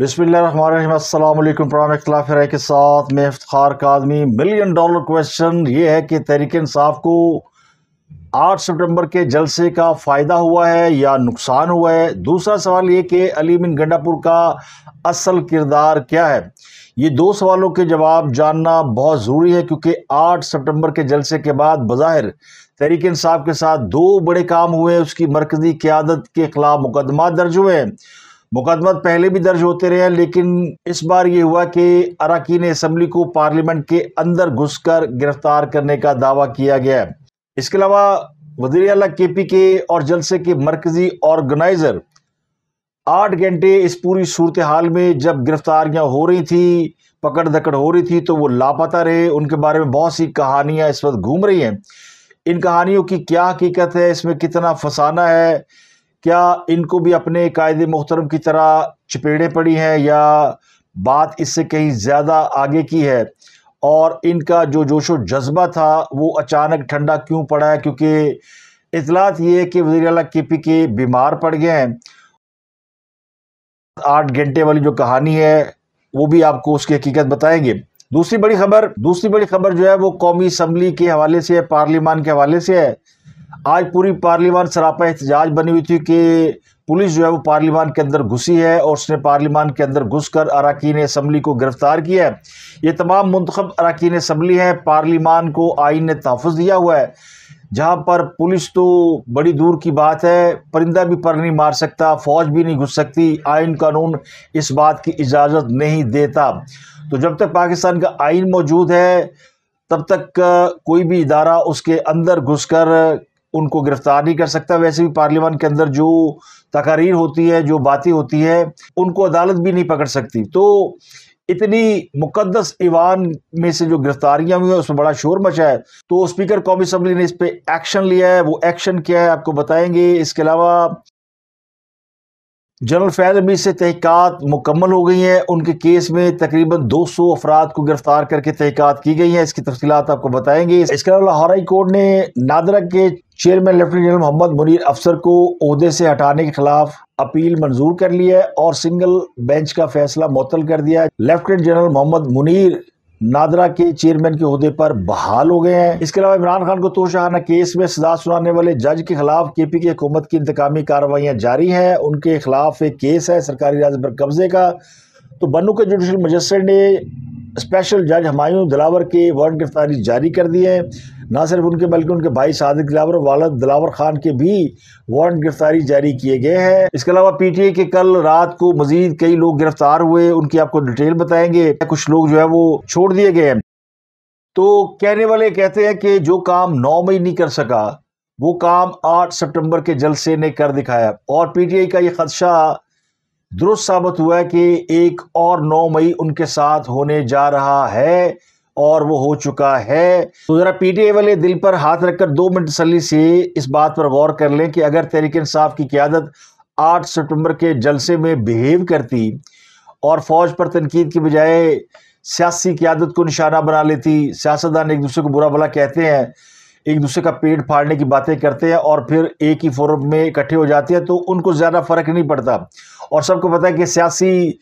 بسم اللہ الرحمن الرحیم۔ السلام علیکم۔ پروگرام اختلاف رائے کے ساتھ میں Iftikhar Qadmi million dollar question یہ ہے کہ تحریک انصاف کو آٹھ سپٹمبر کے جلسے کا فائدہ ہوا ہے یا نقصان ہوا ہے؟ دوسرا سوال یہ کہ علی بن گنڈا پور کا اصل کردار کیا ہے؟ یہ دو سوالوں کے جواب جاننا بہت ضروری ہے کیونکہ آٹھ سپٹمبر کے جلسے کے بعد بظاہر تحریک انصاف کے ساتھ دو بڑے کام ہوئے۔ اس کی مرکزی قیادت کے خلاف مقدمات درج ہوئے۔ ہیں مقدمات پہلے بھی درج ہوتے رہے ہیں، لیکن اس بار یہ ہوا کہ اراکین اسمبلی کو پارلیمنٹ کے اندر گھس کر گرفتار کرنے کا دعویٰ کیا گیا ہے۔ اس کے علاوہ وزیر اعلیٰ کے پی کے اور جلسے کے مرکزی آرگنائزر آٹھ گھنٹے اس پوری صورتحال میں جب گرفتاریاں ہو رہی تھی پکڑ دھکڑ ہو رہی تھی، تو وہ لاپتہ رہے۔ ان کے بارے میں بہت سی کہانیاں اس وقت گھوم رہی ہیں۔ ان کہانیوں کی کیا حقیقت ہے؟ اس میں کتنا فسانہ ہے؟ کیا ان کو بھی اپنے قائد محترم کی طرح چپیڑے پڑی ہیں یا بات اس سے کہیں زیادہ آگے کی ہے؟ اور ان کا جو جوش و جذبہ تھا، وہ اچانک ٹھنڈا کیوں پڑا ہے؟ کیونکہ اطلاعات یہ ہے کہ وزیر اعلیٰ کے پی کے بیمار پڑ گئے ہیں۔ آٹھ گھنٹے والی جو کہانی ہے، وہ بھی آپ کو اس کی حقیقت بتائیں گے۔ دوسری بڑی خبر، دوسری بڑی خبر جو ہے، وہ قومی اسمبلی کے حوالے سے ہے، پارلیمان کے حوالے سے ہے۔ آج پوری پارلیمان سراپا احتجاج بنی ہوئی تھی کہ پولیس جو ہے وہ پارلیمان کے اندر گھسی ہے اور اس نے پارلیمان کے اندر گھس کر اراکین اسمبلی کو گرفتار کیا ہے۔ یہ تمام منتخب اراکین اسمبلی ہیں، پارلیمان کو آئین نے تحفظ دیا ہوا ہے۔ جہاں پر پولیس تو بڑی دور کی بات ہے، پرندہ بھی پر نہیں مار سکتا، فوج بھی نہیں گھس سکتی، آئین قانون اس بات کی اجازت نہیں دیتا۔ تو جب تک پاکستان کا آئین موجود ہے، تب تک کوئی بھی ادارہ اس کے اندر گھس کر ان کو گرفتار نہیں کر سکتا۔ ویسے بھی پارلیمان کے اندر جو تقاریر ہوتی ہے، جو باتیں ہوتی ہے ان کو عدالت بھی نہیں پکڑ سکتی۔ تو اتنی مقدس ایوان میں سے جو گرفتاریاں ہوئی ہیں، اس میں بڑا شور مچا ہے۔ تو اسپیکر قومی اسمبلی نے اس پہ ایکشن لیا ہے۔ وہ ایکشن کیا ہے، آپ کو بتائیں گے۔ اس کے علاوہ جنرل فیض امیر سے تحقیقات مکمل ہو گئی ہیں۔ ان کے کیس میں تقریباً دو سو افراد کو گرفتار کر کے تحقیقات کی گئی ہیں۔ اس کی تفصیلات آپ کو بتائیں گے۔ اس کے علاوہ لاہور ہائی کورٹ نے نادرہ کے chairman lieutenant general Muhammad Munir Afsar کو عہدے سے ہٹانے کے خلاف اپیل منظور کر لی ہے اور سنگل بینچ کا فیصلہ معطل کر دیا ہے۔ لیفٹیننٹ جنرل محمد منیر نادرہ کے چیئرمین کے عہدے پر بحال ہو گئے ہیں۔ اس کے علاوہ عمران خان کو توشہانہ کیس میں سزا سنانے والے جج کے خلاف کے پی کی حکومت کی انتقامی کارروائیاں جاری ہیں۔ ان کے خلاف ایک کیس ہے سرکاری ریاض پر قبضے کا۔ تو بنو کے جوڈیشل مجسٹر نے اسپیشل جج ہمایوں دلاور کے وارنٹ گرفتاری جاری کر دی ہے۔ نہ صرف ان کے بلکہ ان کے بھائی صادق دلاور والد دلاور خان کے بھی وارنٹ گرفتاری جاری کیے گئے ہیں۔ اس کے علاوہ پی ٹی اے کے کل رات کو مزید کئی لوگ گرفتار ہوئے، ان کی آپ کو ڈیٹیل بتائیں گے۔ کچھ لوگ جو ہے وہ چھوڑ دیے گئے ہیں۔ تو کہنے والے کہتے ہیں کہ جو کام نو مئی نہیں کر سکا، وہ کام آٹھ سپٹمبر کے جلسے نے کر دکھایا۔ اور پی ٹی آئی کا یہ خدشہ درست ثابت ہوا ہے کہ ایک اور نو مئی ان کے ساتھ ہونے جا رہا ہے۔ اور وہ ہو چکا ہے۔ تو ذرا پی ٹی اے والے دل پر ہاتھ رکھ کر دو منٹ تسلی سے اس بات پر غور کر لیں کہ اگر تحریک انصاف کی قیادت آٹھ سپٹمبر کے جلسے میں بہیو کرتی اور فوج پر تنقید کی بجائے سیاسی قیادت کو نشانہ بنا لیتی، سیاستدان ایک دوسرے کو برا بلا کہتے ہیں، ایک دوسرے کا پیٹ پھاڑنے کی باتیں کرتے ہیں اور پھر ایک ہی فورم میں اکٹھے ہو جاتے ہیں، تو ان کو زیادہ فرق نہیں پڑتا۔ اور سب کو پتہ ہے کہ سیاسی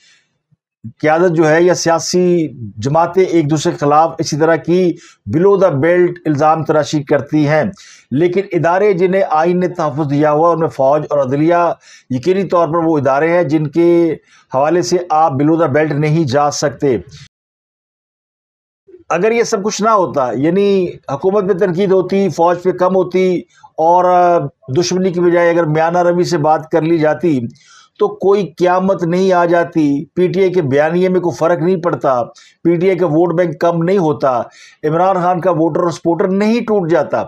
قیادت جو ہے یا سیاسی جماعتیں ایک دوسرے کے خلاف اسی طرح کی بلو دا بیلٹ الزام تراشی کرتی ہیں۔ لیکن ادارے جنہیں آئین نے تحفظ دیا ہوا ان میں فوج اور عدلیہ یقینی طور پر وہ ادارے ہیں جن کے حوالے سے آپ بلو دا بیلٹ نہیں جا سکتے۔ اگر یہ سب کچھ نہ ہوتا یعنی حکومت پہ تنقید ہوتی، فوج پہ کم ہوتی اور دشمنی کی بجائے اگر میانہ روی سے بات کر لی جاتی تو کوئی قیامت نہیں آ جاتی۔ پی ٹی اے کے بیانیے میں کوئی فرق نہیں پڑتا۔ پی ٹی اے کا ووٹ بینک کم نہیں ہوتا۔ عمران خان کا ووٹر اور سپورٹر نہیں ٹوٹ جاتا۔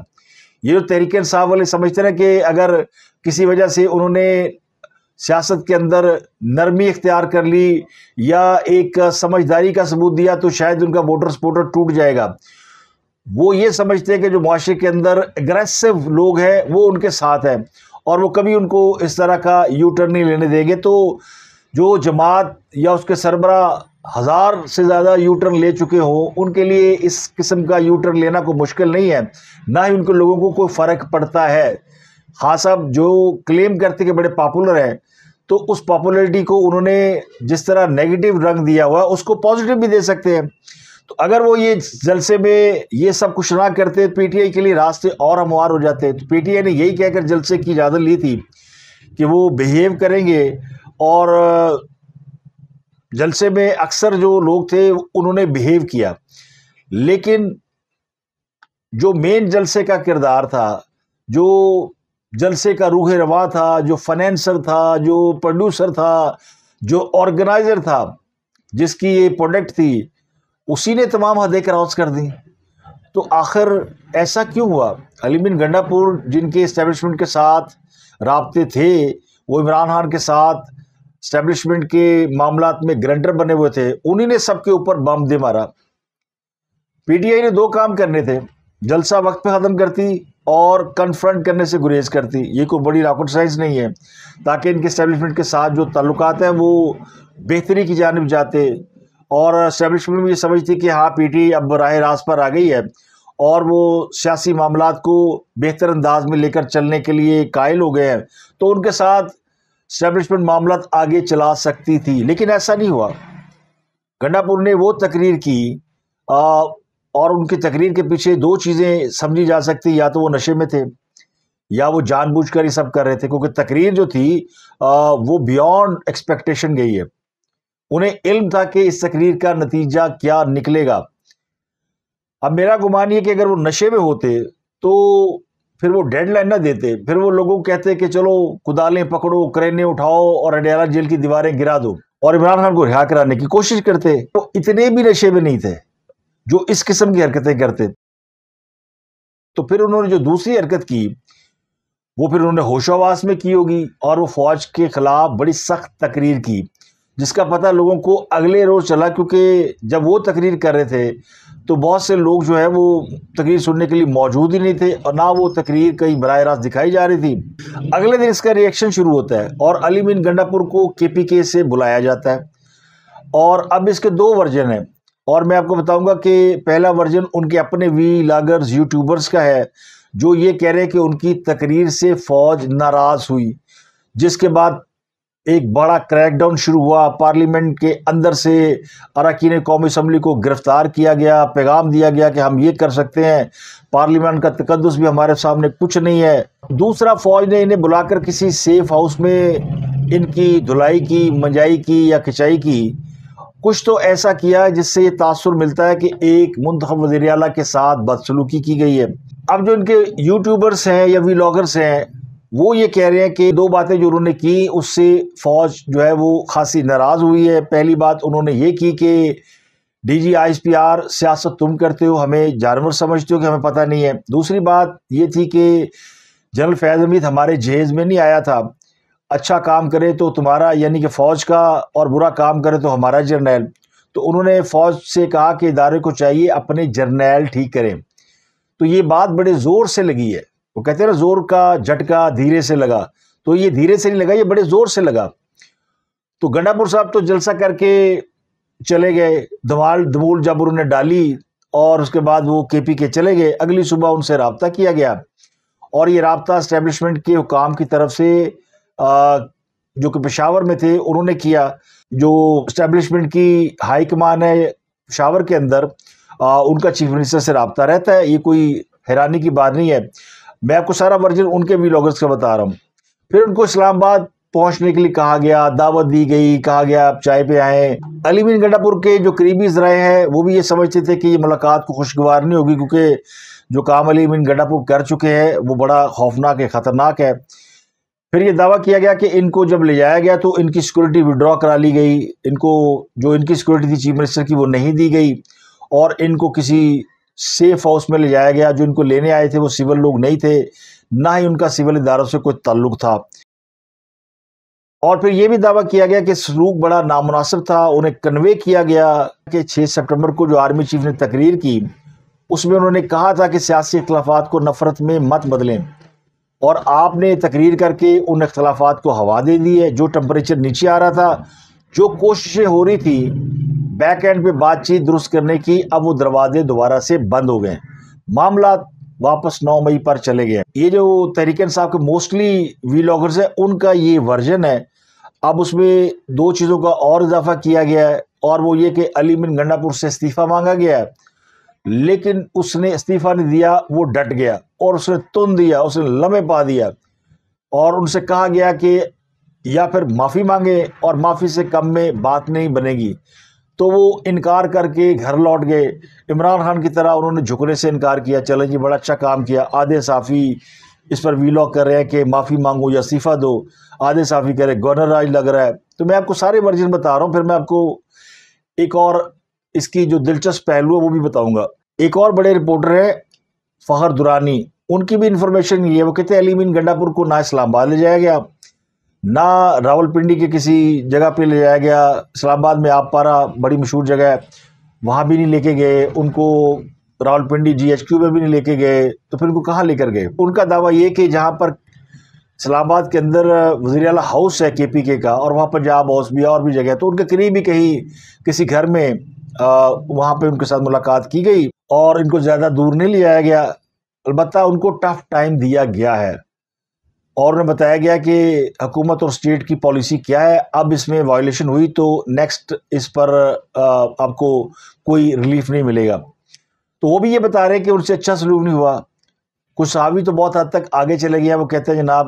یہ جو تحریک انصاف والے سمجھتے ہیں کہ اگر کسی وجہ سے انہوں نے سیاست کے اندر نرمی اختیار کر لی یا ایک سمجھداری کا ثبوت دیا تو شاید ان کا ووٹر سپورٹر ٹوٹ جائے گا۔ وہ یہ سمجھتے ہیں کہ جو معاشرے کے اندر اگریسو لوگ ہیں وہ ان کے ساتھ ہیں۔ اور وہ کبھی ان کو اس طرح کا یو ٹرن نہیں لینے دیں گے تو جو جماعت یا اس کے سربراہ ہزار سے زیادہ یو ٹرن لے چکے ہوں، ان کے لیے اس قسم کا یو ٹرن لینا کوئی مشکل نہیں ہے۔ نہ ہی ان کے لوگوں کو کوئی فرق پڑتا ہے۔ خاص اب جو کلیم کرتے کہ بڑے پاپولر ہیں، تو اس پاپولیٹی کو انہوں نے جس طرح نیگیٹو رنگ دیا ہوا، اس کو پازیٹیو بھی دے سکتے ہیں۔ تو اگر وہ یہ جلسے میں یہ سب کچھ نہ کرتے، پی ٹی آئی کے لیے راستے اور ہموار ہو جاتے، تو پی ٹی آئی نے یہی کہہ کر جلسے کی اجازت لی تھی کہ وہ بیہیو کریں گے۔ اور جلسے میں اکثر جو لوگ تھے، انہوں نے بیہیو کیا۔ لیکن جو مین جلسے کا کردار تھا، جو جلسے کا روح روا تھا، جو فنینسر تھا، جو پروڈیوسر تھا، جو آرگنائزر تھا، جس کی یہ پروڈکٹ تھی اسی نے تمام حدیں کراس کر دیں۔ تو آخر ایسا کیوں ہوا؟ علی بن گنڈا پور جن کے اسٹیبلشمنٹ کے ساتھ رابطے تھے، وہ عمران خان کے ساتھ اسٹیبلشمنٹ کے معاملات میں گرنٹر بنے ہوئے تھے، انہی نے سب کے اوپر بم دے مارا۔ پی ٹی آئی نے دو کام کرنے تھے، جلسہ وقت پہ ختم کرتی اور کنفرنٹ کرنے سے گریز کرتی۔ یہ کوئی بڑی راکٹ سائز نہیں ہے، تاکہ ان کے اسٹیبلشمنٹ کے ساتھ جو تعلقات ہیں وہ بہتری کی جانب جاتے۔ اور اسٹیبلشمنٹ بھی یہ سمجھتی کہ ہاں پی ٹی اب راہ راست پر آ گئی ہے۔ اور وہ سیاسی معاملات کو بہتر انداز میں لے کر چلنے کے لیے قائل ہو گئے ہیں۔ تو ان کے ساتھ اسٹیبلشمنٹ معاملات آگے چلا سکتی تھی، لیکن ایسا نہیں ہوا۔ گنڈا پور نے وہ تقریر کی اور ان کی تقریر کے پیچھے دو چیزیں سمجھی جا سکتی، یا تو وہ نشے میں تھے، یا وہ جان بوجھ کر ہی سب کر رہے تھے۔ کیونکہ تقریر جو تھی وہ بیونڈ ایکسپیکٹیشن گئی ہے۔ انہیں علم تھا کہ اس تقریر کا نتیجہ کیا نکلے گا۔ اب میرا گمان یہ کہ اگر وہ نشے میں ہوتے تو پھر وہ ڈیڈ لائن نہ دیتے، پھر وہ لوگوں کو کہتے کہ چلو کدالیں پکڑو، کرینے اٹھاؤ اور اڈیالہ جیل کی دیواریں گرا دو۔ اور عمران خان کو رہا کرانے کی کوشش کرتے تو اتنے بھی نشے میں نہیں تھے جو اس قسم کی حرکتیں کرتے۔ تو پھر انہوں نے جو دوسری حرکت کی، وہ پھر انہوں نے ہوش آواز میں کی ہوگی اور وہ فوج کے خلاف بڑی سخت تقریر کی۔ جس کا پتہ لوگوں کو اگلے روز چلا، کیونکہ جب وہ تقریر کر رہے تھے، تو بہت سے لوگ جو ہے وہ تقریر سننے کے لیے موجود ہی نہیں تھے اور نہ وہ تقریر کہیں براہ راست دکھائی جا رہی تھی۔ اگلے دن اس کا ریئیکشن شروع ہوتا ہے اور علی بن گنڈا پور کو کے پی کے سے بلایا جاتا ہے۔ اور اب اس کے دو ورژن ہیں۔ اور میں آپ کو بتاؤں گا کہ پہلا ورژن ان کے اپنے وی لاگرز یوٹیوبرز کا ہے، جو یہ کہہ رہے ہیں کہ ان کی تقریر سے فوج ناراض ہوئی، جس کے بعد ایک بڑا کریک ڈاؤن شروع ہوا۔ پارلیمنٹ کے اندر سے اراکین قومی اسمبلی کو گرفتار کیا گیا، پیغام دیا گیا کہ ہم یہ کر سکتے ہیں۔ پارلیمنٹ کا تقدس بھی ہمارے سامنے کچھ نہیں ہے۔ دوسرا فوج نے انہیں بلا کر کسی سیف ہاؤس میں ان کی دھلائی کی، منجائی کی یا کھچائی کی۔ کچھ تو ایسا کیا جس سے یہ تاثر ملتا ہے کہ ایک منتخب وزیر اعلیٰ کے ساتھ بدسلوکی کی گئی ہے۔ اب جو ان کے یوٹیوبرس ہیں یا ویلاگرس ہیں وہ یہ کہہ رہے ہیں کہ دو باتیں جو انہوں نے کی، اس سے فوج جو ہے وہ خاصی ناراض ہوئی ہے۔ پہلی بات انہوں نے یہ کی کہ D G I S P R, سیاست تم کرتے ہو، ہمیں جانور سمجھتے ہو کہ ہمیں پتہ نہیں ہے۔ دوسری بات یہ تھی کہ جنرل فیض امید ہمارے جہیز میں نہیں آیا تھا۔ اچھا کام کرے تو تمہارا یعنی کہ فوج کا، اور برا کام کرے تو ہمارا جرنیل۔ تو انہوں نے فوج سے کہا کہ ادارے کو چاہیے اپنے جرنیل ٹھیک کریں۔ تو یہ بات بڑے زور سے لگی ہے۔ وہ کہتے ہیں نا زور کا جھٹکا دھیرے سے لگا۔ تو یہ دھیرے سے نہیں لگا، یہ بڑے زور سے لگا۔ تو گنڈا پور صاحب تو جلسہ کر کے چلے گئے دھمال دھمول جب انہوں نے ڈالی اور اس کے بعد وہ کے پی کے چلے گئے۔ اگلی صبح ان سے رابطہ کیا گیا۔ اور یہ رابطہ اسٹیبلشمنٹ کے حکام کی طرف سے جو کہ پشاور میں تھے، انہوں نے کیا۔ جو اسٹیبلشمنٹ کی ہائی کمان ہے پشاور کے اندر ان کا چیف منسٹر سے رابطہ رہتا ہے۔ یہ کوئی حیرانی کی بات نہیں ہے۔ میں آپ کو سارا ورژن ان کے ویلاگرس کا بتا رہا ہوں۔ پھر ان کو اسلام آباد پہنچنے کے لیے کہا گیا، دعوت دی گئی، کہا گیا آپ چائے پہ آئیں۔ علی بن گنڈا پور کے جو قریبی ذرائع ہیں، وہ بھی یہ سمجھتے تھے کہ یہ ملاقات کو خوشگوار نہیں ہوگی، کیونکہ جو کام علی بن گنڈا پور کر چکے ہیں، وہ بڑا خوفناک ہے، خطرناک ہے۔ پھر یہ دعویٰ کیا گیا کہ ان کو جب لے جایا گیا تو ان کی سیکورٹی وڈرا کرا لی گئی۔ ان کو جو ان کی سیکورٹی تھی چیف منسٹر کی، وہ نہیں دی گئی۔ اور ان کو کسی سیف ہاؤس میں لے جایا گیا۔ جو ان کو لینے آئے تھے وہ سول لوگ نہیں تھے، نہ ہی ان کا سول اداروں سے کوئی تعلق تھا۔ اور پھر یہ بھی دعویٰ کیا گیا کہ سلوک بڑا نامناسب تھا۔ انہیں کنوے کیا گیا کہ چھ سپٹمبر کو جو آرمی چیف نے تقریر کی، اس میں انہوں نے کہا تھا کہ سیاسی اختلافات کو نفرت میں مت بدلیں۔ اور آپ نے تقریر کر کے ان اختلافات کو ہوا دے دی ہے۔ جو ٹمپریچر نیچے آ رہا تھا جو کوششیں ہو رہی تھی بیک اینڈ پہ بات چیت درست کرنے کی، اب وہ دروازے دوبارہ سے بند ہو گئے معاملات واپس نو مئی پر چلے گئے یہ جو تحریک صاحب کے موسٹلی وی لاگرز ہیں، ان کا یہ ورژن ہے۔ اب اس میں دو چیزوں کا اور اضافہ کیا گیا ہے، اور وہ یہ کہ علی من گنڈا پور سے استعفیٰ مانگا گیا ہے۔ لیکن اس نے استعفیٰ نہیں دیا، وہ ڈٹ گیا اور اس نے تن دیا، اس نے لمحے پا دیا۔ اور ان سے کہا گیا کہ یا پھر معافی مانگے اور معافی سے کم میں بات نہیں بنے گی۔ تو وہ انکار کر کے گھر لوٹ گئے۔ عمران خان کی طرح انہوں نے جھکنے سے انکار کیا۔ چلیں جی بڑا اچھا کام کیا۔ آدھے صافی اس پر ویلاگ کر رہے ہیں کہ معافی مانگو یا استعفیٰ دو۔ آدھے صافی کہہ رہے گورنر راج لگ رہا ہے۔ تو میں آپ کو سارے ورژن بتا رہا ہوں۔ پھر میں آپ کو ایک اور اس کی جو دلچسپ پہلو ہے وہ بھی بتاؤں گا۔ ایک اور بڑے رپورٹر ہے فخر دورانی ان کی بھی انفارمیشن یہ ہے۔ وہ کہتے ہیں، علی مین گنڈا پور کو نہ اسلام آباد لے جایا گیا۔ نہ راول پنڈی کے کسی جگہ پہ لے جایا گیا، اسلام آباد میں آپ پارا بڑی مشہور جگہ ہے، وہاں بھی نہیں لے کے گئے، ان کو Rawal Pindi G H Q میں بھی نہیں لے کے گئے، تو پھر ان کو کہاں لے کر گئے؟ ان کا دعویٰ یہ کہ جہاں پر اسلام آباد کے اندر وزیر اعلیٰ ہاؤس ہے کے پی کے کا، اور وہاں پنجاب ہاؤس بھی اور بھی جگہ ہے، تو ان کے قریب ہی کہیں کسی گھر میں وہاں پہ ان کے ساتھ ملاقات کی گئی، اور ان کو زیادہ دور نہیں لے آیا گیا، البتہ ان کو ٹف ٹائم دیا گیا ہے۔ اور انہیں بتایا گیا کہ حکومت اور اسٹیٹ کی پالیسی کیا ہے۔ اب اس میں وائلیشن ہوئی تو نیکسٹ اس پر آپ کو کوئی ریلیف نہیں ملے گا۔ تو وہ بھی یہ بتا رہے ہیں کہ ان سے اچھا سلوک نہیں ہوا۔ کچھ صحابی تو بہت حد تک آگے چلے گیا وہ کہتے ہیں جناب،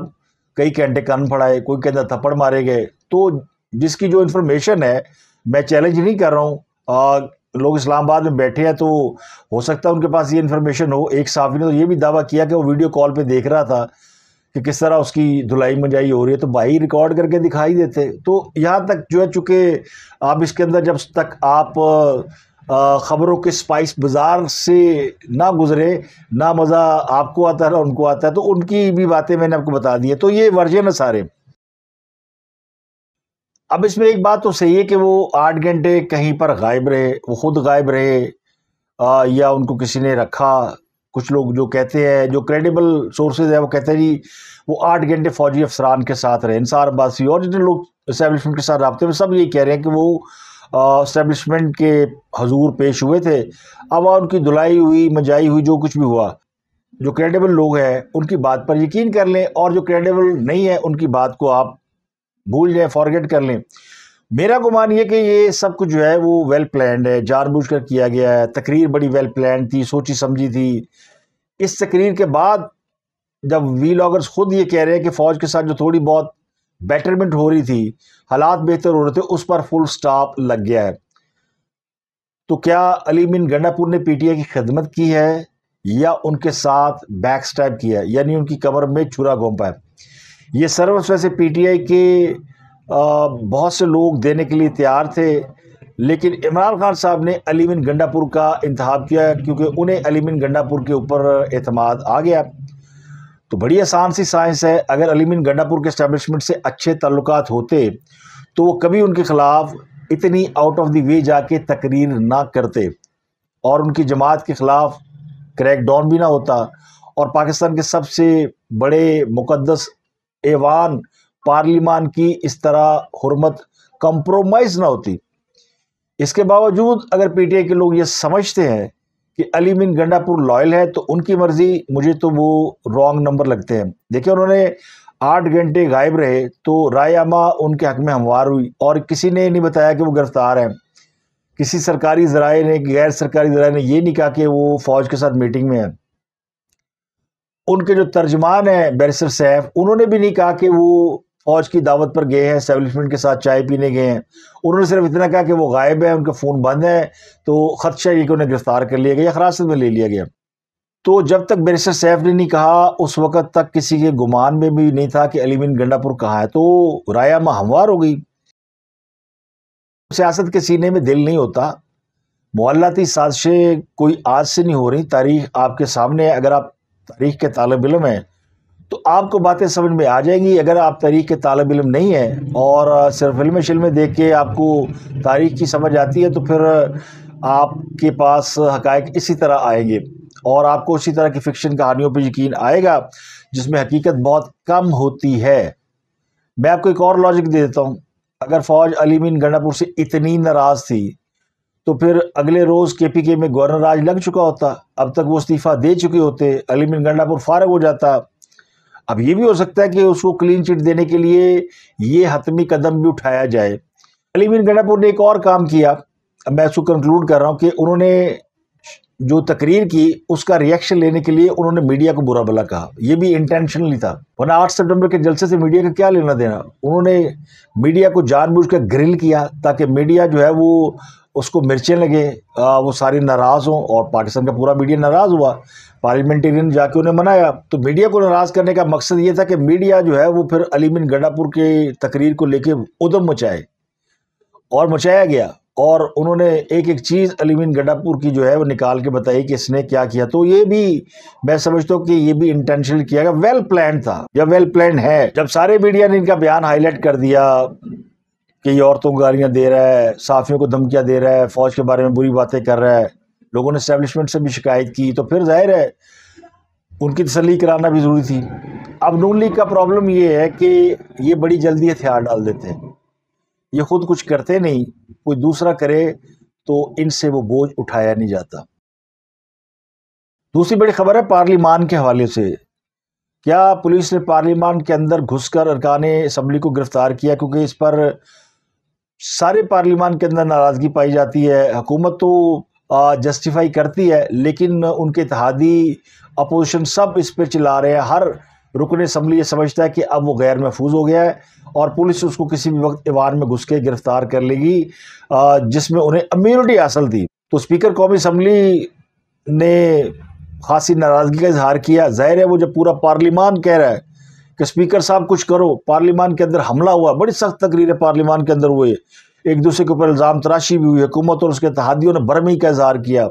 کئی گھنٹے کن پڑھائے کوئی کہتا تھپڑ مارے گئے۔ تو جس کی جو انفارمیشن ہے، میں چیلنج نہیں کر رہا ہوں۔ لوگ اسلام آباد میں بیٹھے ہیں تو ہو سکتا ہے ان کے پاس یہ انفارمیشن ہو۔ ایک صحافی نے تو یہ بھی دعویٰ کیا کہ وہ ویڈیو کال پہ دیکھ رہا تھا۔ کہ کس طرح اس کی دھلائی منجائی ہو رہی ہے، تو بھائی ریکارڈ کر کے دکھائی دیتے۔ تو یہاں تک جو ہے، چونکہ آپ اس کے اندر جب تک آپ خبروں کے سپائس بازار سے نہ گزرے، نہ مزہ آپ کو آتا ہے، نہ ان کو آتا ہے، تو ان کی بھی باتیں میں نے آپ کو بتا دی ہیں۔ تو یہ ورژن ہے سارے۔ اب اس میں ایک بات تو صحیح ہے کہ وہ آٹھ گھنٹے کہیں پر غائب رہے، وہ خود غائب رہے یا ان کو کسی نے رکھا کچھ لوگ جو کہتے ہیں، جو کریڈیبل سورسز ہیں، وہ کہتے ہیں جی وہ آٹھ گھنٹے فوجی افسران کے ساتھ رہے، انصار عباسی اور جتنے لوگ اسٹیبلشمنٹ کے ساتھ رابطے میں، سب یہ کہہ رہے ہیں کہ وہ اسٹیبلشمنٹ کے حضور پیش ہوئے تھے۔ اب ان کی دلائی ہوئی، مجائی ہوئی، جو کچھ بھی ہوا، جو کریڈیبل لوگ ہیں، ان کی بات پر یقین کر لیں اور جو کریڈیبل نہیں ہے ان کی بات کو آپ بھول جائیں فارگیٹ کر لیں۔ میرا گمان یہ کہ یہ سب کچھ جو ہے وہ ویل پلانڈ ہے، جان بوجھ کر کیا گیا ہے۔ تقریر بڑی ویل پلانڈ تھی، سوچی سمجھی تھی۔ اس تقریر کے بعد جب وی لاگرز خود یہ کہہ رہے ہیں کہ فوج کے ساتھ جو تھوڑی بہت بیٹرمنٹ ہو رہی تھی، حالات بہتر ہو رہے تھے، اس پر فل سٹاپ لگ گیا ہے۔ تو کیا علی من گنڈا پور نے پی ٹی آئی کی خدمت کی ہے یا ان کے ساتھ بیک سٹیپ کیا ہے؟ یعنی ان کی کمر میں چھرا گھونپا ہے یہ سروس ویسے پی ٹی آئی کے بہت سے لوگ دینے کے لیے تیار تھے، لیکن عمران خان صاحب نے علی من گنڈا پور کا انتخاب کیا کیونکہ انہیں علی من گنڈا پور کے اوپر اعتماد آ گیا۔ تو بڑی آسان سی سائنس ہے، اگر علی من گنڈا پور کے اسٹیبلشمنٹ سے اچھے تعلقات ہوتے، تو وہ کبھی ان کے خلاف اتنی آؤٹ آف دی وے جا کے تقریر نہ کرتے۔ اور ان کی جماعت کے خلاف کریک ڈاؤن بھی نہ ہوتا۔ اور پاکستان کے سب سے بڑے مقدس ایوان پارلیمان کی اس طرح حرمت کمپرومائز نہ ہوتی۔ اس کے باوجود اگر پی ٹی آئی کے لوگ یہ سمجھتے ہیں کہ علی من گنڈا پور لائل ہے، تو ان کی مرضی مجھے تو وہ رانگ نمبر لگتے ہیں۔ دیکھیں انہوں نے آٹھ گھنٹے غائب رہے تو رائے عامہ ان کے حق میں ہموار ہوئی اور کسی نے نہیں بتایا کہ وہ گرفتار ہیں۔ کسی سرکاری ذرائع نے، غیر سرکاری ذرائع نے یہ نہیں کہا کہ وہ فوج کے ساتھ میٹنگ میں ہیں۔ ان کے جو ترجمان ہیں بیرسر سیف، انہوں نے بھی نہیں کہا کہ وہ فوج کی دعوت پر گئے ہیں اسٹیبلشمنٹ کے ساتھ چائے پینے گئے ہیں۔ انہوں نے صرف اتنا کہا کہ وہ غائب ہیں، ان کے فون بند ہیں۔ تو خدشہ یہ کہ انہیں گرفتار کر لیا گیا یا میں لے لیا گیا۔ تو جب تک بیرسٹر سیف نے نہیں کہا، اس وقت تک کسی کے گمان میں بھی نہیں تھا کہ علیمن گنڈا پور کہاں ہے۔ تو رایا ہموار ہو گئی۔ سیاست کے سینے میں دل نہیں ہوتا۔ معلاتی سازشیں کوئی آج سے نہیں ہو رہی، تاریخ آپ کے سامنے ہے۔ اگر آپ تاریخ کے طالب علم ہیں تو آپ کو باتیں سمجھ میں آ جائیں گی۔ اگر آپ تاریخ کے طالب علم نہیں ہیں اور صرف علم شلمیں دیکھ کے آپ کو تاریخ کی سمجھ آتی ہے، تو پھر آپ کے پاس حقائق اسی طرح آئیں گے اور آپ کو اسی طرح کی فکشن کہانیوں پہ یقین آئے گا جس میں حقیقت بہت کم ہوتی ہے۔ میں آپ کو ایک اور لاجک دے دیتا ہوں۔ اگر فوج علی مین گنڈا پور سے اتنی ناراض تھی، تو پھر اگلے روز کے پی کے میں گورنر راج لگ چکا ہوتا۔ اب تک وہ استعفیٰ دے چکے ہوتے، علی مین گنڈا پور فارغ ہو جاتا۔ اب یہ بھی ہو سکتا ہے کہ اس کو کلین چٹ دینے کے لیے یہ حتمی قدم بھی اٹھایا جائے۔ علی بن گنڈاپور نے ایک اور کام کیا۔ اب میں اس کو کنکلوڈ کر رہا ہوں کہ انہوں نے جو تقریر کی، اس کا ریئیکشن لینے کے لیے انہوں نے میڈیا کو برا بلا کہا۔ یہ بھی انٹینشنلی تھا۔ ورنہ آٹھ سپٹمبر کے جلسے سے میڈیا کا کیا لینا دینا؟ انہوں نے میڈیا کو جان بوجھ کر گرل کیا تاکہ میڈیا جو ہے وہ اس کو مرچیں لگے وہ ساری ناراض ہوں اور پاکستان کا پورا میڈیا ناراض ہوا۔ پارلیمنٹرین جا کے انہیں منایا۔ تو میڈیا کو ناراض کرنے کا مقصد یہ تھا کہ میڈیا جو ہے وہ پھر علی بن گڈاپور کے تقریر کو لے کے ادم مچائے اور مچایا گیا۔ اور انہوں نے ایک ایک چیز علی بن گڈاپور کی جو ہے وہ نکال کے بتائی کہ اس نے کیا کیا۔ تو یہ بھی میں سمجھتا ہوں کہ یہ بھی انٹینشنل کیا گیا۔ ویل پلان تھا یا ویل پلان ہے۔ جب سارے میڈیا نے ان کا بیان ہائی لائٹ کر دیا کہ یہ عورتوں کو گالیاں دے رہا ہے، صحافیوں کو دھمکیاں دے رہا ہے، فوج کے بارے میں بری باتیں کر رہا ہے۔ لوگوں نے اسٹیبلشمنٹ سے بھی شکایت کی۔ تو پھر ظاہر ہے، ان کی تسلی کرانا بھی ضروری تھی۔ اب نون لیگ کا پرابلم یہ ہے کہ یہ بڑی جلدی ہتھیار ڈال دیتے ہیں۔ یہ خود کچھ کرتے نہیں، کوئی دوسرا کرے تو ان سے وہ بوجھ اٹھایا نہیں جاتا۔ دوسری بڑی خبر ہے پارلیمان کے حوالے سے۔ کیا پولیس نے پارلیمان کے اندر گھس کر ارکان اسمبلی کو گرفتار کیا؟ کیونکہ اس پر سارے پارلیمان کے اندر ناراضگی پائی جاتی ہے۔ حکومت تو جسٹیفائی کرتی ہے، لیکن ان کے اتحادی اپوزیشن سب اس پہ چلا رہے ہیں۔ ہر رکن اسمبلی یہ سمجھتا ہے کہ اب وہ غیر محفوظ ہو گیا ہے اور پولیس اس کو کسی بھی وقت ایوان میں گھس کے گرفتار کر لے گی جس میں انہیں امیونٹی حاصل تھی۔ تو اسپیکر قومی اسمبلی نے خاصی ناراضگی کا اظہار کیا۔ ظاہر ہے وہ جب پورا پارلیمان کہہ رہا ہے کہ اسپیکر صاحب کچھ کرو، پارلیمان کے اندر حملہ ہوا، بڑی سخت تقریر ہے پارلیمان کے اندر ہوئے۔ ایک دوسرے کے اوپر الزام تراشی بھی ہوئی، حکومت اور اس کے اتحادیوں نے برمی کا اظہار کیا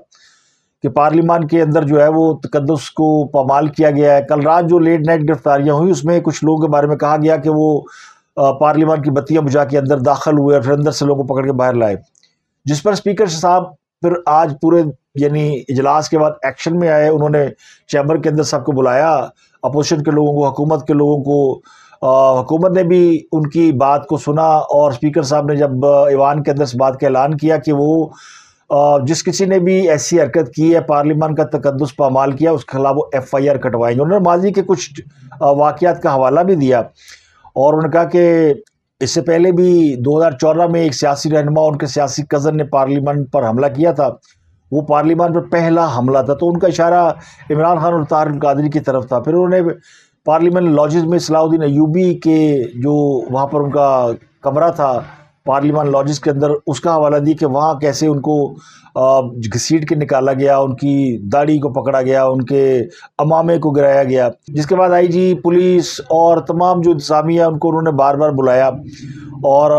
کہ پارلیمان کے اندر جو ہے وہ تقدس کو پامال کیا گیا ہے۔ کل رات جو لیٹ نائٹ گرفتاریاں ہوئی اس میں کچھ لوگوں کے بارے میں کہا گیا کہ وہ پارلیمان کی بتیاں بجھا کے اندر داخل ہوئے اور پھر اندر سے لوگوں کو پکڑ کے باہر لائے۔ جس پر اسپیکر صاحب پھر آج پورے یعنی اجلاس کے بعد ایکشن میں آئے، انہوں نے چیمبر کے اندر سب کو بلایا۔ اپوزیشن کے لوگوں کو، حکومت کے لوگوں کو حکومت نے بھی ان کی بات کو سنا اور اسپیکر صاحب نے جب ایوان کے اندر اس بات کا اعلان کیا کہ وہ جس کسی نے بھی ایسی حرکت کی ہے، پارلیمان کا تقدس پامال کیا، اس کے خلاف وہ ایف آئی آر کٹوائیں گے۔ انہوں نے ماضی کے کچھ واقعات کا حوالہ بھی دیا اور انہوں نے کہا کہ اس سے پہلے بھی دو ہزار چودہ میں ایک سیاسی رہنما ان کے سیاسی کزن نے پارلیمنٹ پر حملہ کیا تھا۔ وہ پارلیمان پر پہلا حملہ تھا تو ان کا اشارہ عمران خان اور طار القادری کی طرف تھا۔ پھر انہوں نے پارلیمنٹ لاجز میں صلاح الدین ایوبی کے جو وہاں پر ان کا کمرہ تھا پارلیمان لاجز کے اندر اس کا حوالہ دی کہ وہاں کیسے ان کو گھسیٹ کے نکالا گیا، ان کی داڑھی کو پکڑا گیا، ان کے امامے کو گرایا گیا۔ جس کے بعد آئی جی پولیس اور تمام جو انتظامیہ، ان کو انہوں نے بار بار بلایا۔ اور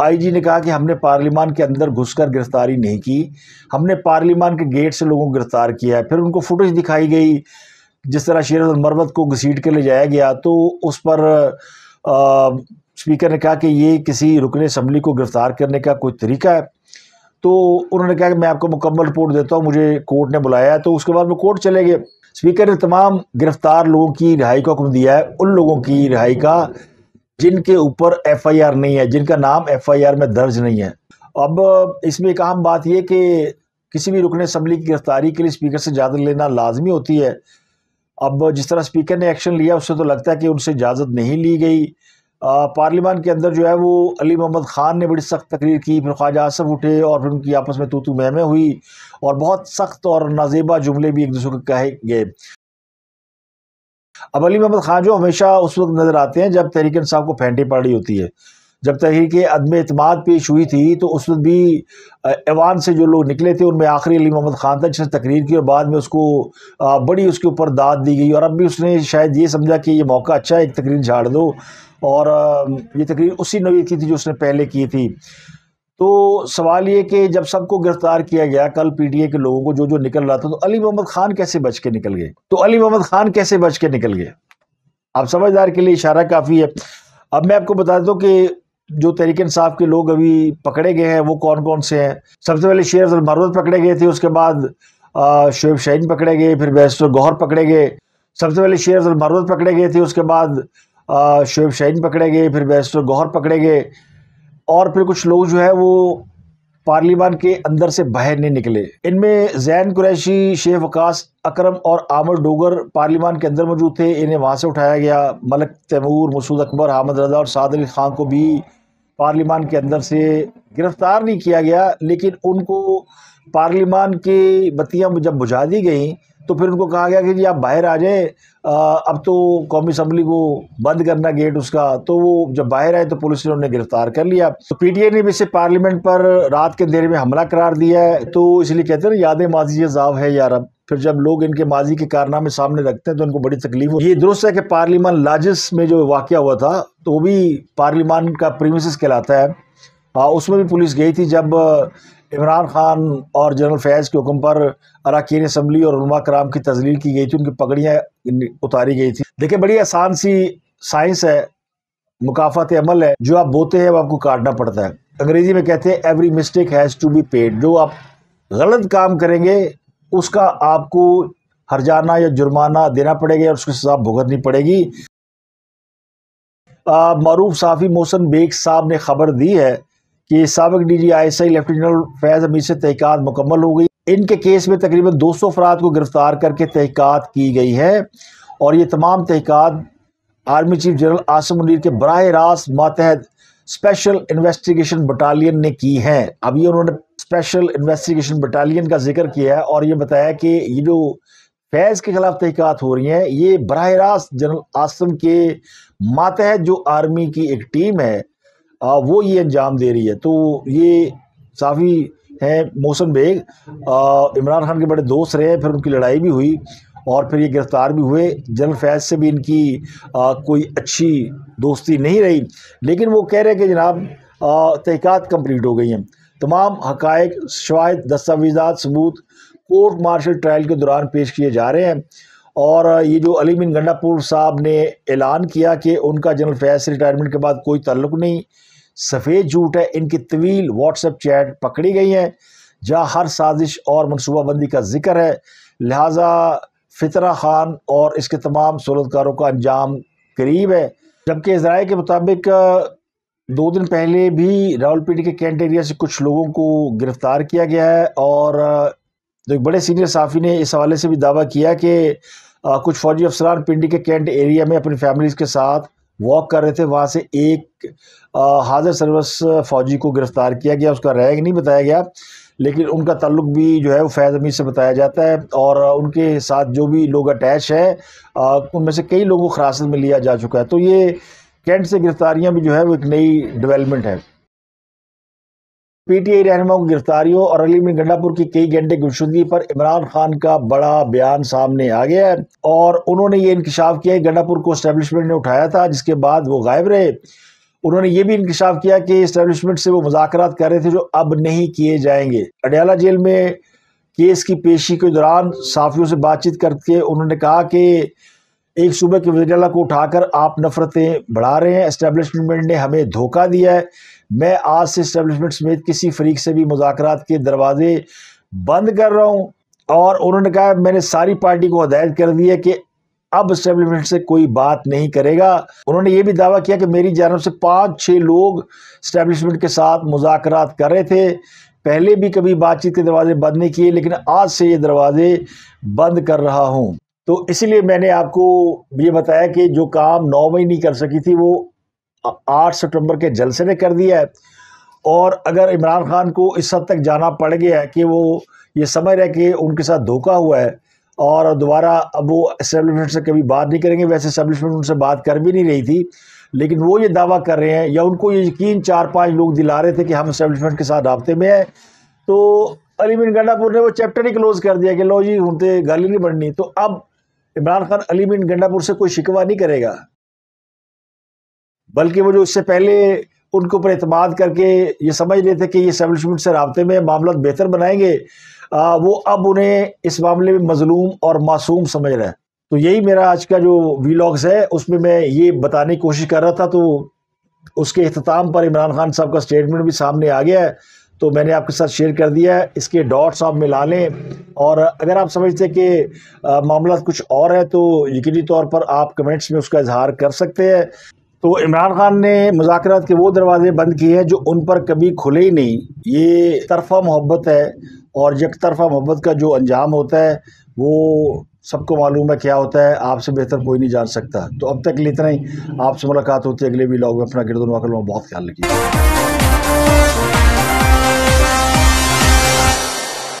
آئی جی نے کہا کہ ہم نے پارلیمان کے اندر گھس کر گرفتاری نہیں کی۔ ہم نے پارلیمان کے گیٹ سے لوگوں کو گرفتار کیا ہے۔ پھر ان کو فوٹیج دکھائی گئی۔ جس طرح شیر المروت کو گھسیٹ کے لے جایا گیا تو اس پر اسپیکر نے کہا کہ یہ کسی رکن اسمبلی کو گرفتار کرنے کا کوئی طریقہ ہے۔ تو انہوں نے کہا کہ میں آپ کو مکمل رپورٹ دیتا ہوں، مجھے کورٹ نے بلایا ہے۔ تو اس کے بعد وہ کورٹ چلے گئے۔ اسپیکر نے تمام گرفتار لوگوں کی رہائی کا حکم دیا ہے۔ ان لوگوں کی رہائی کا جن کے اوپر ایف آئی آر نہیں ہے، جن کا نام ایف آئی آر میں درج نہیں ہے۔ اب اس میں ایک عام بات یہ کہ کسی بھی رکن اسمبلی کی گرفتاری کے لیے اسپیکر سے اجازت لینا لازمی ہوتی ہے۔ اب جس طرح اسپیکر نے ایکشن لیا، اس سے تو لگتا ہے کہ ان سے اجازت نہیں لی گئی۔ پارلیمان کے اندر جو ہے، وہ علی محمد خان نے بڑی سخت تقریر کی۔ پھر خواجہ آصف اٹھے اور پھر ان کی آپس میں تو تو مہمیں ہوئی۔ اور بہت سخت اور نازیبہ جملے بھی ایک دوسرے کو کہے گئے۔ اب علی محمد خان جو ہمیشہ اس وقت نظر آتے ہیں جب تحریک انصاف کو پھینٹی پڑی ہوتی ہے۔ جب تحریک عدم اعتماد پیش ہوئی تھی تو اس وقت بھی ایوان سے جو لوگ نکلے تھے، ان میں آخری علی محمد خان تھا، جس نے تقریر کی اور بعد میں اس کو بڑی اس کے اوپر داد دی گئی۔ اور اب بھی اس نے شاید یہ سمجھا کہ یہ موقع اچھا ہے، ایک تقریر جھاڑ دو۔ اور یہ تقریر اسی نوعی کی تھی جو اس نے پہلے کی تھی۔ تو سوال یہ کہ جب سب کو گرفتار کیا گیا کل پی ٹی اے کے لوگوں کو جو جو نکل رہا تھا، تو علی محمد خان کیسے بچ کے نکل گئے؟ تو علی محمد خان کیسے بچ کے نکل گئے؟ اب سمجھدار کے لیے اشارہ کافی ہے۔ اب میں آپ کو بتا دوں کہ جو تحریک انصاف کے لوگ ابھی پکڑے گئے ہیں، وہ کون کون سے ہیں؟ سب سے پہلے شیر المروت پکڑے گئے تھے، اس کے بعد شعیب شاہین پکڑے گئے، پھر بیسٹر گوہر پکڑے گئے۔ سب سے پہلے شیر المروت پکڑے گئے تھے، اس کے بعد شعیب شاہین پکڑے گئے، پھر بیسٹر گوہر پکڑے گئے۔ اور پھر کچھ لوگ جو ہے وہ پارلیمان کے اندر سے باہر نہیں نکلے۔ ان میں زین قریشی، شیخ وقاص، اکرم اور عامر ڈوگر پارلیمان کے اندر موجود تھے۔ انہیں وہاں سے اٹھایا گیا۔ ملک تیمور، مسعود اکبر حامد رضا اور سعد علی خان کو بھی پارلیمان کے اندر سے گرفتار نہیں کیا گیا، لیکن ان کو پارلیمان کی بتیاں جب بجھا دی گئیں تو پھر ان کو کہا گیا کہ جی آپ باہر آ جائیں اب تو قومی اسمبلی کو بند کرنا گیٹ اس کا۔ تو وہ جب باہر آئے تو پولیس نے انہیں گرفتار کر لیا۔ تو پی ٹی آئی نے بھی اسے پارلیمنٹ پر رات کے اندھیرے میں حملہ قرار دیا ہے۔ تو اس لیے کہتے ہیں یادیں ماضی عذاب ہے یار۔ اب پھر جب لوگ ان کے ماضی کے کارنامے سامنے رکھتے ہیں تو ان کو بڑی تکلیف ہو یہ درست ہے کہ پارلیمان لاجس میں جو واقعہ ہوا تھا، تو وہ بھی پارلیمان کا پریمیسس کہلاتا ہے۔ اس میں بھی پولیس گئی تھی جب عمران خان اور جنرل فیض کے حکم پر اراکین اسمبلی اور علماء کرام کی تزلیل کی گئی تھی، ان کی پگڑیاں اتاری گئی تھی۔ دیکھیں، بڑی آسان سی سائنس ہے مقافات عمل ہے۔ جو آپ بوتے ہیں، وہ آپ کو کاٹنا پڑتا ہے۔ انگریزی میں کہتے ہیں every mistake has to be paid جو آپ غلط کام کریں گے، اس کا آپ کو ہرجانہ یا جرمانہ دینا پڑے گا اور اس کے ساتھ بھگتنی پڑے گی۔ معروف صافی محسن بیگ صاحب نے خبر دی ہے کہ سابق D G I S I lieutenant Faiz امید سے تحقیقات مکمل ہو گئی۔ ان کے کیس میں تقریباً دو سو افراد کو گرفتار کر کے تحقیقات کی گئی ہے اور یہ تمام تحقیقات army chief general Asim Munir کے براہ راست ماتحت اسپیشل انویسٹیگیشن بٹالین نے کی ہیں اب یہ انہوں نے اسپیشل انویسٹیگیشن بٹالین کا ذکر کیا ہے اور یہ بتایا کہ یہ جو فیض کے خلاف تحقیقات ہو رہی ہیں، یہ براہ راست جنرل آسم کے ماتحت جو آرمی کی ایک ٹیم ہے وہ یہ انجام دے رہی ہے۔ تو یہ صافی ہیں محسن بیگ۔ عمران خان کے بڑے دوست رہے، پھر ان کی لڑائی بھی ہوئی اور پھر یہ گرفتار بھی ہوئے۔ جنرل فیض سے بھی ان کی کوئی اچھی دوستی نہیں رہی۔ لیکن وہ کہہ رہے کہ جناب تحقیقات کمپلیٹ ہو گئی ہیں۔ تمام حقائق، شواہد، دستاویزات، ثبوت، کورٹ مارشل ٹرائل کے دوران پیش کیے جا رہے ہیں۔ اور یہ جو علی بن گنڈا پور صاحب نے اعلان کیا کہ ان کا جنرل فیض سے ریٹائرمنٹ کے بعد کوئی تعلق نہیں سفید جھوٹ ہے، ان کی طویل واٹس ایپ چیٹ پکڑی گئی ہیں جہاں ہر سازش اور منصوبہ بندی کا ذکر ہے۔ لہٰذا فطرہ خان اور اس کے تمام صورتکاروں کا انجام قریب ہے۔ جبکہ ذرائع کے مطابق، دو دن پہلے بھی راول پیٹی کے کینٹ ایریا سے کچھ لوگوں کو گرفتار کیا گیا ہے اور ایک بڑے سینئر صافی نے اس حوالے سے بھی دعویٰ کیا کہ کچھ فوجی افسران پنڈی کے کینٹ ایریا میں اپنی فیملیز کے ساتھ واک کر رہے تھے۔ وہاں سے ایک حاضر سروس فوجی کو گرفتار کیا گیا، اس کا رینک نہیں بتایا گیا، لیکن ان کا تعلق بھی جو ہے وہ فیض امید سے بتایا جاتا ہے اور ان کے ساتھ جو بھی لوگ اٹیچ ہے ان میں سے کئی لوگوں کو خراست میں لیا جا چکا ہے۔ تو یہ کینٹ سے گرفتاریاں بھی جو ہے وہ ایک نئی ڈیولپمنٹ ہے۔ پی ٹی آئی رہنما کو گرفتاریوں اور علی میں گنڈا پور کی کئی گھنٹے گمشدگی پر عمران خان کا بڑا بیان سامنے آ گیا ہے اور انہوں نے یہ انکشاف کیا کہ گنڈا پور کو اسٹیبلشمنٹ نے اٹھایا تھا، جس کے بعد وہ غائب رہے۔ انہوں نے یہ بھی انکشاف کیا کہ اسٹیبلشمنٹ سے وہ مذاکرات کر رہے تھے جو اب نہیں کیے جائیں گے۔ اڈیالہ جیل میں کیس کی پیشی کے دوران صحافیوں سے بات چیت کر کے انہوں نے کہا کہ ایک صوبہ کے وزیر اللہ کو اٹھا کر آپ نفرتیں بڑھا رہے ہیں۔ اسٹیبلشمنٹ نے ہمیں دھوکہ دیا ہے۔ میں آج سے اسٹیبلشمنٹ سمیت کسی فریق سے بھی مذاکرات کے دروازے بند کر رہا ہوں۔ اور انہوں نے کہا میں نے ساری پارٹی کو ہدایت کر دی ہے کہ اب اسٹیبلشمنٹ سے کوئی بات نہیں کرے گا۔ انہوں نے یہ بھی دعویٰ کیا کہ میری جانب سے پانچ چھ لوگ اسٹیبلشمنٹ کے ساتھ مذاکرات کر رہے تھے۔ پہلے بھی کبھی بات چیت کے دروازے بند نہیں کیے، لیکن آج سے یہ دروازے بند کر رہا ہوں۔ تو اسی لیے میں نے آپ کو یہ بتایا کہ جو کام نو مئی نہیں کر سکی تھی، وہ آٹھ سپٹمبر کے جلسے نے کر دیا ہے۔ اور اگر عمران خان کو اس حد تک جانا پڑ گیا ہے کہ وہ یہ سمجھ رہے کہ ان کے ساتھ دھوکہ ہوا ہے اور دوبارہ اب وہ اسٹیبلشمنٹ سے کبھی بات نہیں کریں گے، ویسے اسٹیبلشمنٹ ان سے بات کر بھی نہیں رہی تھی، لیکن وہ یہ دعویٰ کر رہے ہیں، یا ان کو یہ یقین چار پانچ لوگ دلا رہے تھے کہ ہم اسٹیبلشمنٹ کے ساتھ رابطے میں ہیں۔ تو علی بن گنڈا پور نے وہ چیپٹر ہی کلوز کر دیا کہ لو جی ہوں تو گالی نہیں بڑھنی تو اب عمران خان علی بن گنڈا پور سے کوئی شکوہ نہیں کرے گا، بلکہ وہ جو اس سے پہلے ان کے اوپر اعتماد کر کے یہ سمجھ رہے تھے کہ یہ اسٹیبلشمنٹ سے رابطے میں معاملات بہتر بنائیں گے۔ وہ اب انہیں اس معاملے میں مظلوم اور معصوم سمجھ رہے ہیں۔ تو یہی میرا آج کا جو ویلاگس ہے، اس میں میں یہ بتانے کی کوشش کر رہا تھا، تو اس کے اختتام پر عمران خان صاحب کا سٹیٹمنٹ بھی سامنے آ گیا ہے۔ تو میں نے آپ کے ساتھ شیئر کر دیا ہے، اس کے ڈاٹس آپ ملا لیں۔ اور اگر آپ سمجھتے کہ معاملات کچھ اور ہے تو یقینی طور پر آپ کمنٹس میں اس کا اظہار کر سکتے ہیں۔ تو عمران خان نے مذاکرات کے وہ دروازے بند کیے ہیں جو ان پر کبھی کھلے ہی نہیں۔ یہ طرفہ محبت ہے۔ اور یک طرفہ محبت کا جو انجام ہوتا ہے، وہ سب کو معلوم ہے کیا ہوتا ہے، آپ سے بہتر کوئی نہیں جان سکتا۔ تو اب تک لیے اتنا ہی۔ آپ سے ملاقات ہوتی ہے اگلے بھی لوگ میں۔ اپنا گرد و میں بہت خیال رکھیے۔